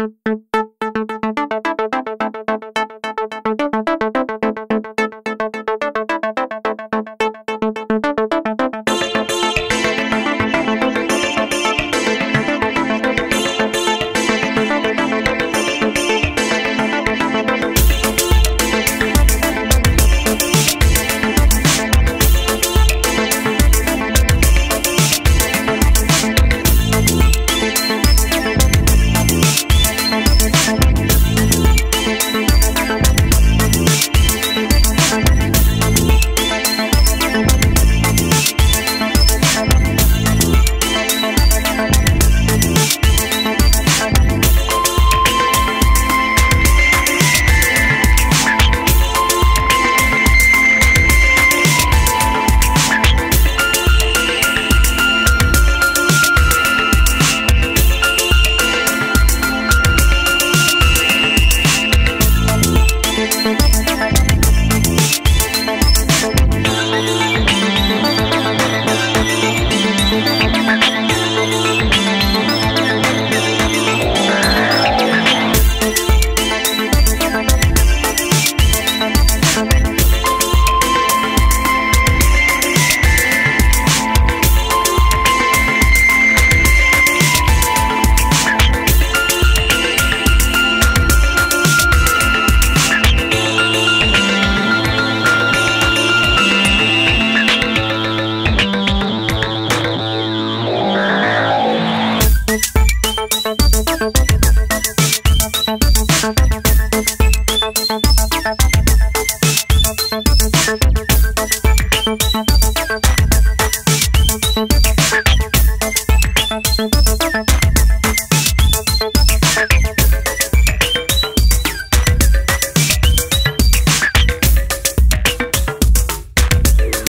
¡Gracias! you.